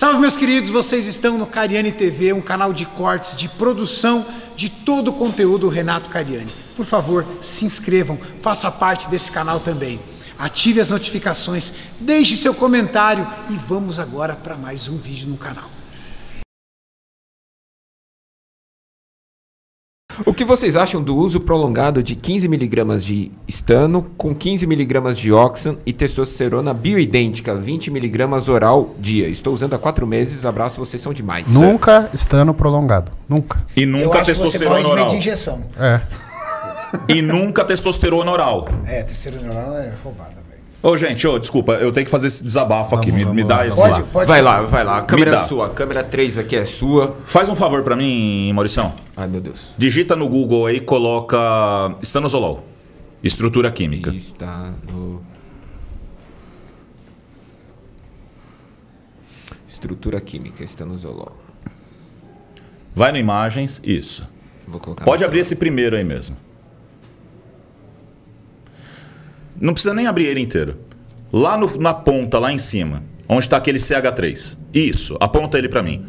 Salve, meus queridos, vocês estão no Cariani TV, um canal de cortes, de produção de todo o conteúdo Renato Cariani. Por favor, se inscrevam, faça parte desse canal também. Ative as notificações, deixe seu comentário e vamos agora para mais um vídeo no canal. O que vocês acham do uso prolongado de 15mg de estano com 15mg de oxan e testosterona bioidêntica, 20mg oral dia? Estou usando há 4 meses, abraço, vocês são demais. Nunca estano prolongado. Nunca. E Eu nunca acho que você testosterona oral. injeção. É. E nunca testosterona oral. É, testosterona oral é roubada. Ô, gente, ô, desculpa, eu tenho que fazer esse desabafo aqui. Me, vamos me lá, dá vamos esse. Pode, pode vai fazer. lá, vai lá. A câmera dá. é sua, a câmera 3 aqui é sua. Faz um favor pra mim, Maurição. Ai, meu Deus. Digita no Google aí, coloca estanozolol. Estrutura química. Está no. Estrutura química, estanozolol. Vai no imagens, isso. Vou colocar Pode abrir esse primeiro aí mesmo. Não precisa nem abrir ele inteiro. Lá no- na ponta, lá em cima, onde está aquele CH3. Isso, aponta ele para mim.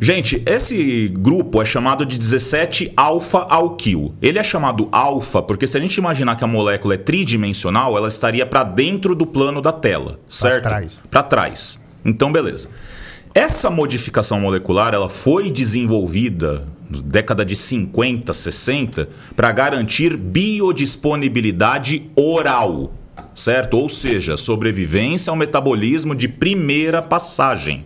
Gente, esse grupo é chamado de 17 alfa-alquil. Ele é chamado alfa porque se a gente imaginar que a molécula é tridimensional, ela estaria para dentro do plano da tela, certo? trás. Para trás. Então, beleza. Essa modificação molecular ela foi desenvolvida década de 50, 60 para garantir biodisponibilidade oral, certo? Ou seja, sobrevivência ao metabolismo de primeira passagem.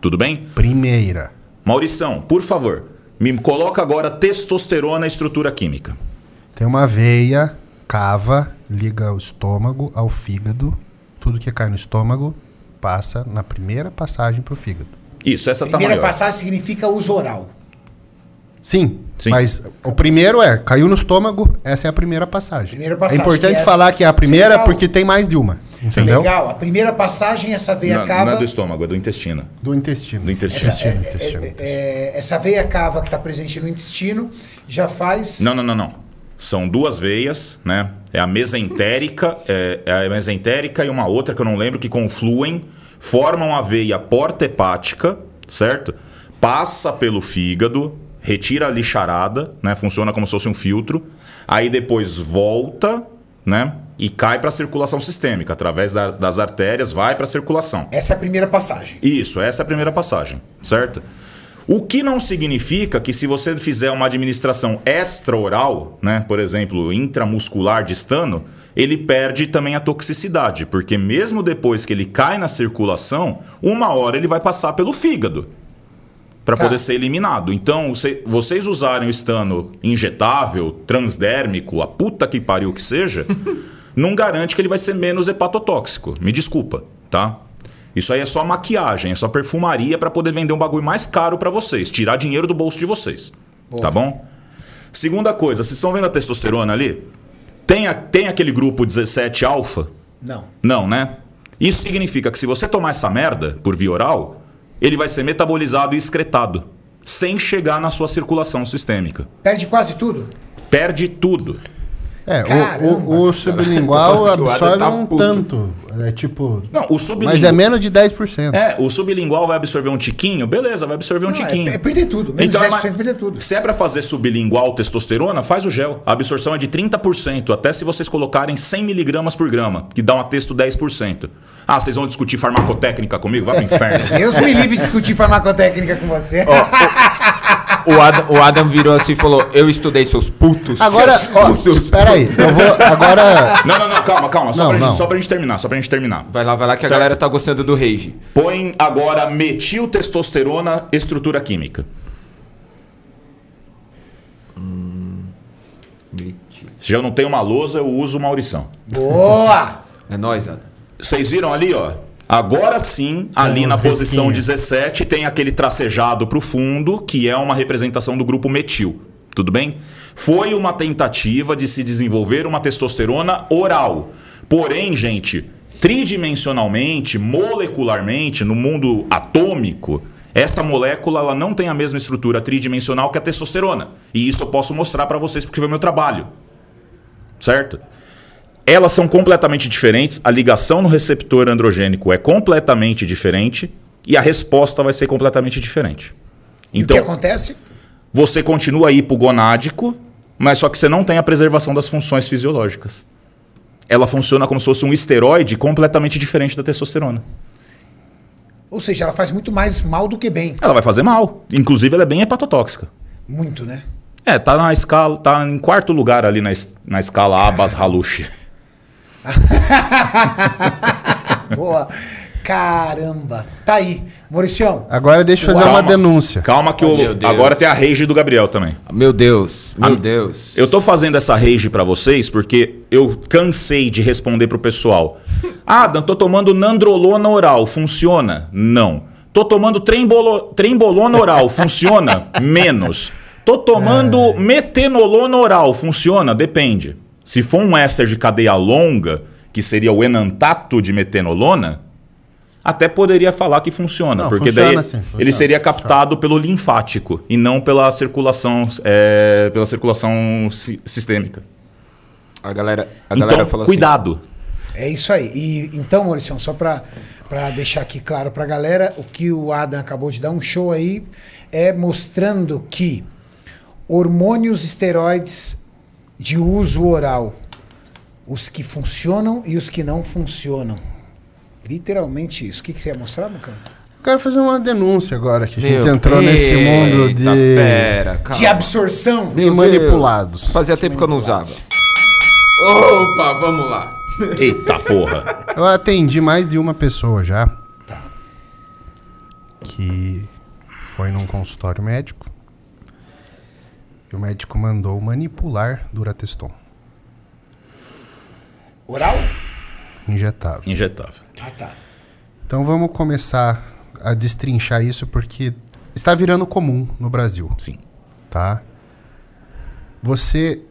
Tudo bem? Primeira. Maurição, por favor, me coloca agora testosterona e estrutura química. Tem uma veia, cava, liga o estômago ao fígado. Tudo que cai no estômago passa na primeira passagem pro fígado. Isso, essa tá Primeira maior. passagem significa uso oral. Sim, Sim. mas o primeiro é, caiu no estômago, essa é a primeira passagem. Primeira passagem, é importante que falar que é a primeira Legal. porque tem mais de uma, entendeu? Legal. A primeira passagem, essa veia Não, cava. não é do estômago, é do intestino. Do intestino. Do intestino. essa, é- intestino. é- é- essa veia cava que está presente no intestino já faz. Não, não, não, não. São duas veias, né? É a mesentérica, é, é a mesentérica e uma outra que eu não lembro que confluem, formam a veia porta-hepática, certo? Passa pelo fígado, retira a lixarada, né? Funciona como se fosse um filtro. Aí depois volta, né? E cai para a circulação sistêmica, através da- das artérias, vai para a circulação. Essa é a primeira passagem. Isso, essa é a primeira passagem, certo? O que não significa que se você fizer uma administração extra-oral, né, por exemplo, intramuscular de estano, ele perde também a toxicidade, porque mesmo depois que ele cai na circulação, uma hora ele vai passar pelo fígado para Tá. poder ser eliminado. Então, se vocês usarem o estano injetável, transdérmico, a puta que pariu que seja, não garante que ele vai ser menos hepatotóxico. Me desculpa, tá? Isso aí é só maquiagem, é só perfumaria para poder vender um bagulho mais caro para vocês, tirar dinheiro do bolso de vocês. Tá bom? Segunda coisa, vocês estão vendo a testosterona ali? Tem, a- tem aquele grupo 17 alfa? Não. Não, né? Isso significa que se você tomar essa merda por via oral, ele vai ser metabolizado e excretado, sem chegar na sua circulação sistêmica. Perde quase tudo. Perde tudo. É, o- Caramba. o, o sublingual absorve tá um puto. tanto. É tipo. Não, o sublingual. Mas é menos de 10%. É, o sublingual vai absorver um tiquinho, beleza, vai absorver um Não, tiquinho. é, é perder tudo. Menos Então, é 10% ma- perder tudo. Se é pra fazer sublingual testosterona, faz o gel. A absorção é de 30%, até se vocês colocarem 100 miligramas por grama, que dá um texto 10%. Ah, vocês vão discutir farmacotécnica comigo? Vai pro inferno. Deus me livre de discutir farmacotécnica com você. O Adam, o Adam virou assim e falou: Eu estudei seus putos. Agora, seus ó, putos. espera aí. Eu vou. Agora. Não, não, não, calma, calma. Só, Não, pra, não. Gente, só pra gente terminar, só pra gente terminar. Vai lá, vai lá que a Certo. galera tá gostando do rage. Põe agora metiltestosterona, estrutura química. Se eu não tenho uma lousa, eu uso Maurição. Boa! É nóis, Adam. Vocês viram ali, ó? Agora sim, ali uns na posição risquinhos. 17, tem aquele tracejado pro fundo, que é uma representação do grupo metil. Tudo bem? Foi uma tentativa de se desenvolver uma testosterona oral. Porém, gente, tridimensionalmente, molecularmente, no mundo atômico, essa molécula ela não tem a mesma estrutura tridimensional que a testosterona. E isso eu posso mostrar para vocês porque foi meu trabalho. Certo? Elas são completamente diferentes, a ligação no receptor androgênico é completamente diferente E a resposta vai ser completamente diferente. E Então, o que acontece? você continua hipogonádico, mas só que você não tem a preservação das funções fisiológicas. Ela funciona como se fosse um esteroide completamente diferente da testosterona. Ou seja, ela faz muito mais mal do que bem. Ela vai fazer mal. Inclusive, ela é bem hepatotóxica. Muito, né? É, tá na escala, tá em quarto lugar ali na, na escala Abas Halushi. Boa. Caramba. Tá aí. Mauricião, Agora deixa eu fazer Calma. uma denúncia. Calma que eu, agora tem a rage do Gabriel também. Meu Deus, meu Ah, Deus. Eu tô fazendo essa rage pra vocês porque eu cansei de responder pro pessoal. Adam, tô tomando nandrolona oral, funciona? Não. Tô tomando trembolo, trembolona oral, funciona? Menos. Tô tomando metenolona oral, funciona? Depende. Se for um éster de cadeia longa, que seria o enantato de metenolona, até poderia falar que funciona, Não, porque funciona daí sim, funciona. ele seria captado pelo linfático e não pela circulação, é, pela circulação si- sistêmica. A galera, a galera Então, falou assim, cuidado. é isso aí. E então, Mauricião, só pra, pra deixar aqui claro pra galera, o que o Adam acabou de dar um show aí é mostrando que hormônios esteroides de uso oral, os que funcionam e os que não funcionam. Literalmente isso. O que, que você ia mostrar, Lucão? Eu quero fazer uma denúncia agora, que a Meu, gente entrou nesse mundo de, Pera, calma. De absorção. de manipulados. Fazia tempo que eu não usava. Opa, vamos lá. Eita porra. Eu atendi mais de uma pessoa já. Que foi num consultório médico. E o médico mandou manipular Durateston. Oral? Injetável. Injetável. Ah, tá. Então vamos começar a destrinchar isso porque está virando comum no Brasil, Sim. tá? Você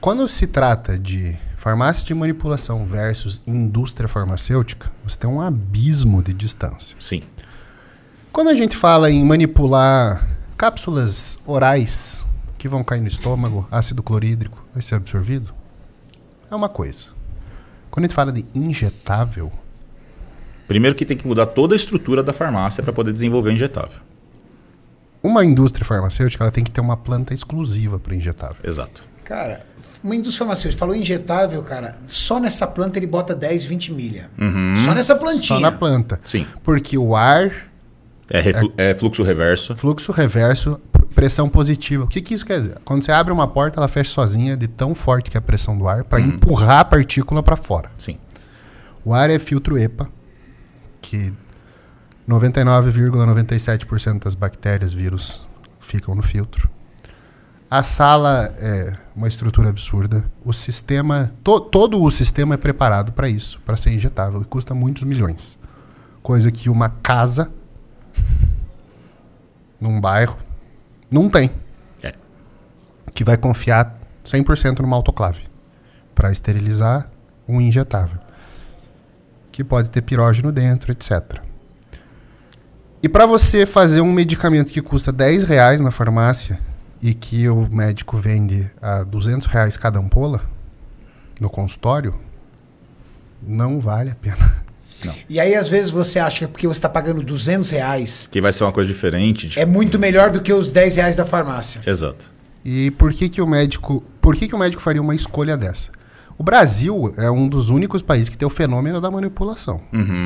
quando se trata de farmácia de manipulação versus indústria farmacêutica, você tem um abismo de distância. Sim. Quando a gente fala em manipular cápsulas orais que vão cair no estômago, ácido clorídrico vai ser absorvido, é uma coisa. Quando a gente fala de injetável, Primeiro que tem que mudar toda a estrutura da farmácia para poder desenvolver o injetável. uma indústria farmacêutica ela tem que ter uma planta exclusiva para injetável. Exato. Cara, uma indústria farmacêutica falou injetável, cara. Só nessa planta ele bota 10, 20 milha. Só nessa plantinha. Só na planta. Sim. Porque o ar, É, reflu- é fluxo reverso. fluxo reverso, pressão positiva. O que, que isso quer dizer? Quando você abre uma porta, ela fecha sozinha de tão forte que é a pressão do ar para empurrar a partícula para fora. Sim. O ar é filtro EPA, que 99,97% das bactérias, vírus ficam no filtro. A sala é uma estrutura absurda. O sistema, to- todo o sistema é preparado para isso, para ser injetável e custa muitos milhões. Coisa que uma casa num bairro não tem. É. Que vai confiar 100% numa autoclave para esterilizar um injetável que pode ter pirógeno dentro, etc. E para você fazer um medicamento que custa 10 reais na farmácia e que o médico vende a 200 reais cada ampola no consultório, não vale a pena. E aí, às vezes, você acha que porque você está pagando 200 reais Que vai ser uma coisa diferente. de- é muito melhor do que os 10 reais da farmácia. Exato. E por que, que o médico, por que, que o médico faria uma escolha dessa? O Brasil é um dos únicos países que tem o fenômeno da manipulação.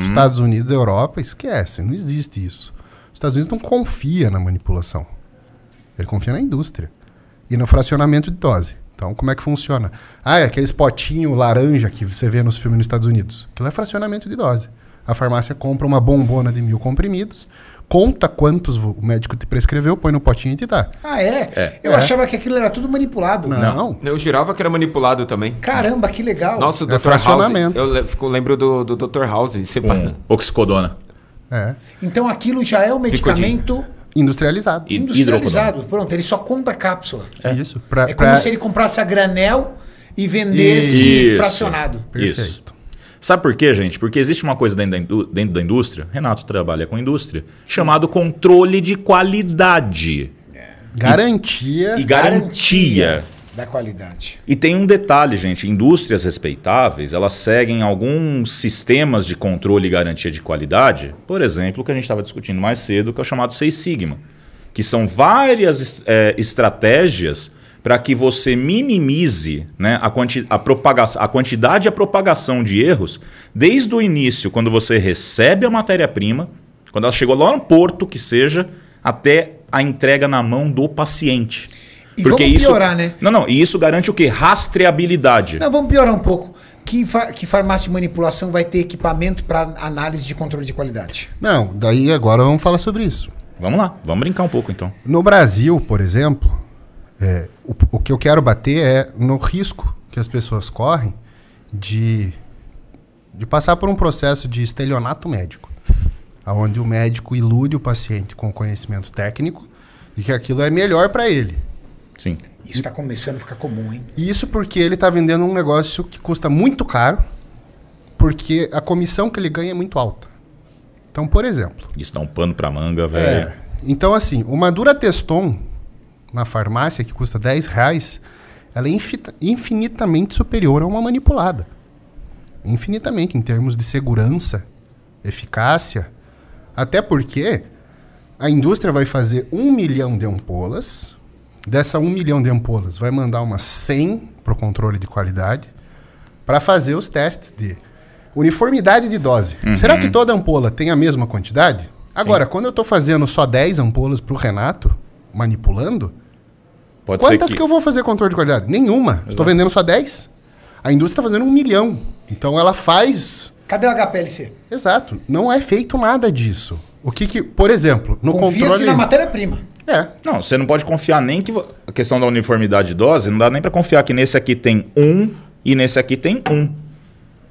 Estados Unidos, Europa, esquece, não existe isso. Os Estados Unidos não confia na manipulação. Ele confia na indústria e no fracionamento de dose. Então, como é que funciona? Ah, é aqueles potinho laranja que você vê nos filmes nos Estados Unidos. Aquilo é fracionamento de dose. A farmácia compra uma bombona de mil comprimidos, conta quantos o médico te prescreveu, põe no potinho e te dá. Ah, é? É. Eu É. achava que aquilo era tudo manipulado. Não. Eu jurava que era manipulado também. Caramba, que legal. Nossa, o É Dr. House. fracionamento. Eu le- fico- lembro do, do Dr. House. Você Com oxicodona. É. Então aquilo já é um medicamento Industrializado. E- industrializado. Pronto, ele só conta a cápsula. Isso. Pra, É pra- como se ele comprasse a granel e vendesse Isso. fracionado. Perfeito. Isso. Sabe por quê, gente? Porque existe uma coisa dentro da, dentro da indústria, Renato trabalha com indústria, chamado controle de qualidade Garantia. e garantia. Da qualidade. E tem um detalhe, gente: indústrias respeitáveis elas seguem alguns sistemas de controle e garantia de qualidade. Por exemplo, o que a gente estava discutindo mais cedo, que é o chamado Seis Sigma, que são várias é, estratégias para que você minimize né, a, quanti a, a quantidade e a propagação de erros desde o início, quando você recebe a matéria-prima, quando ela chegou lá no porto, que seja, até a entrega na mão do paciente. E Porque vamos isso, piorar, né? Não, não. E isso garante o quê? Rastreabilidade. Não, vamos piorar um pouco. Que, fa que farmácia de manipulação vai ter equipamento para análise de controle de qualidade? Não, daí agora vamos falar sobre isso. Vamos lá, vamos brincar um pouco então. No Brasil, por exemplo, é, o, o que eu quero bater é no risco que as pessoas correm de, de passar por um processo de estelionato médico, onde o médico ilude o paciente com conhecimento técnico e que aquilo é melhor para ele. Sim. Isso está começando a ficar comum, hein? Isso porque ele está vendendo um negócio que custa muito caro, porque a comissão que ele ganha é muito alta. Então, por exemplo. Isso dá um pano para manga, velho. É, então, assim, uma Dura Teston na farmácia, que custa 10 reais, ela é infinitamente superior a uma manipulada. Infinitamente, em termos de segurança, eficácia. Até porque a indústria vai fazer um milhão de ampolas Dessa 1 milhão de ampolas, vai mandar umas 100 para o controle de qualidade para fazer os testes de uniformidade de dose. Uhum. Será que toda ampola tem a mesma quantidade? Agora, Sim. quando eu estou fazendo só 10 ampolas para o Renato, manipulando, Pode quantas que... que... eu vou fazer controle de qualidade? Nenhuma. Estou vendendo só 10. A indústria está fazendo um milhão. Então ela faz. Cadê o HPLC? Exato. Não é feito nada disso. O que que, por exemplo, no Confia-se controle... na matéria-prima. É. Não, você não pode confiar nem que. A questão da uniformidade de dose, não dá nem para confiar que nesse aqui tem um e nesse aqui tem um.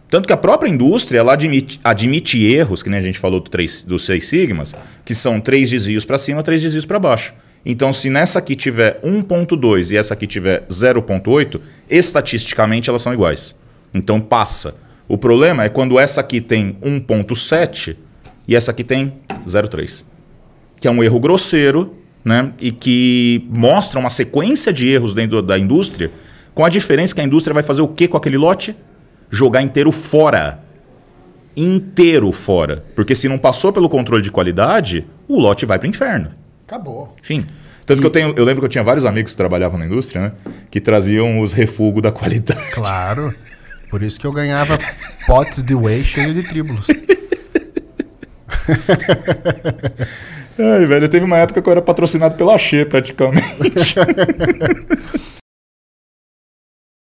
Tanto que a própria indústria ela admite, admite erros, que nem a gente falou do três, dos seis sigmas, que são três desvios para cima, três desvios para baixo. Então, se nessa aqui tiver 1.2 e essa aqui tiver 0.8, estatisticamente elas são iguais. Então passa. O problema é quando essa aqui tem 1.7 e essa aqui tem 0.3. Que é um erro grosseiro né? e que mostra uma sequência de erros dentro da indústria, com a diferença que a indústria vai fazer o que com aquele lote? Jogar inteiro fora. Inteiro fora. Porque se não passou pelo controle de qualidade, o lote vai para o inferno. Acabou. Enfim. Tanto e... que eu, tenho, eu lembro que eu tinha vários amigos que trabalhavam na indústria, né? Que traziam os refugos da qualidade. Claro. Por isso que eu ganhava potes de whey cheio de tríbulos. Ai, velho, teve uma época que eu era patrocinado pela Xê, praticamente.